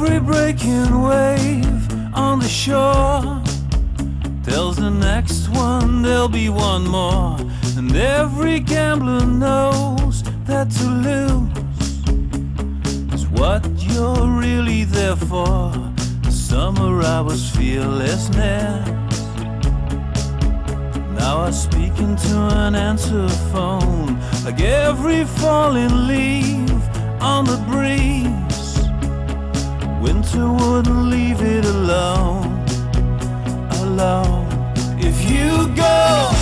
every breaking wave on the shore tells the next one there'll be one more. And every gambler knows that to lose is what you're really there for. The summer I was fearlessness. Now I speak into an answer phone like every falling leaf on the breeze. Winter wouldn't leave it alone, alone. If you go,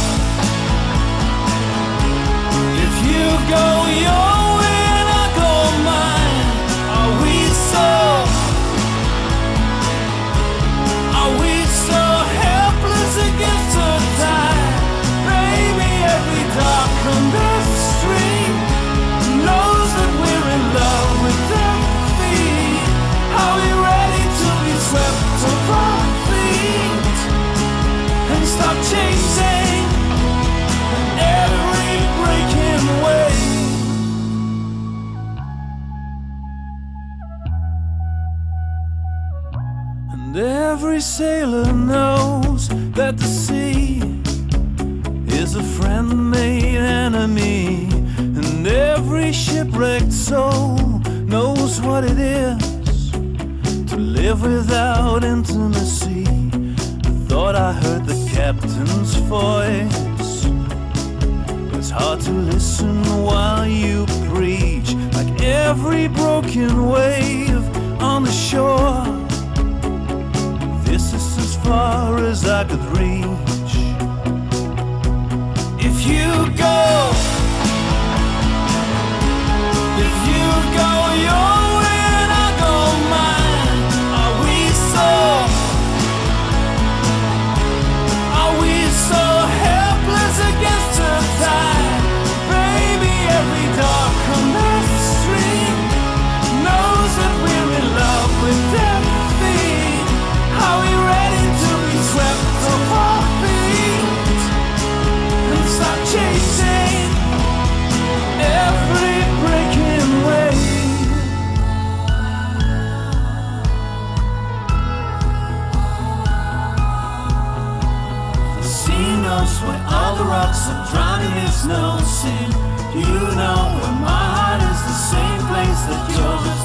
And every sailor knows that the sea is a friend made enemy. And every shipwrecked soul knows what it is to live without intimacy. I thought I heard the captain's voice. It's hard to listen while you preach, like every broken wave on the shore. As far as I could reach. where all the rocks are drowning is no sin. You know where my heart is the same place that yours